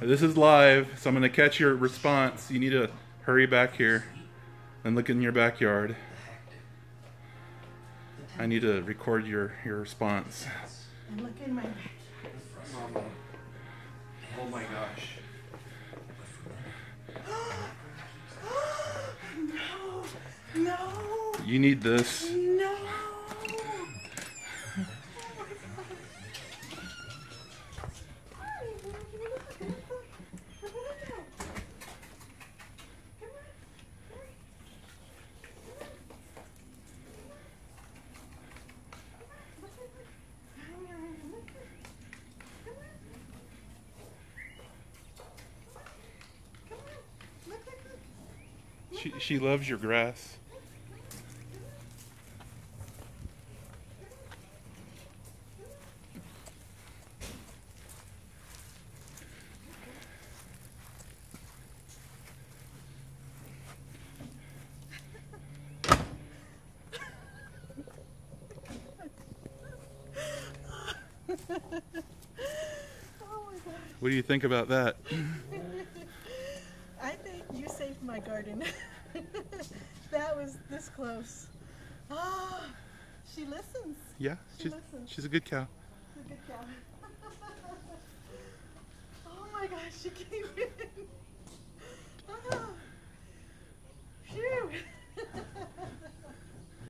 This is live, so I'm going to catch your response. You need to hurry back here and look in your backyard. I need to record your, your response. And look in my Mama. Oh my gosh. No, no, You need this. She, she loves your grass. Oh. What do you think about that? I think you saved my garden. that was this close. Ah, she listens. Yeah, She she's, listens. she's a good cow. She's a good cow. oh my gosh, she came.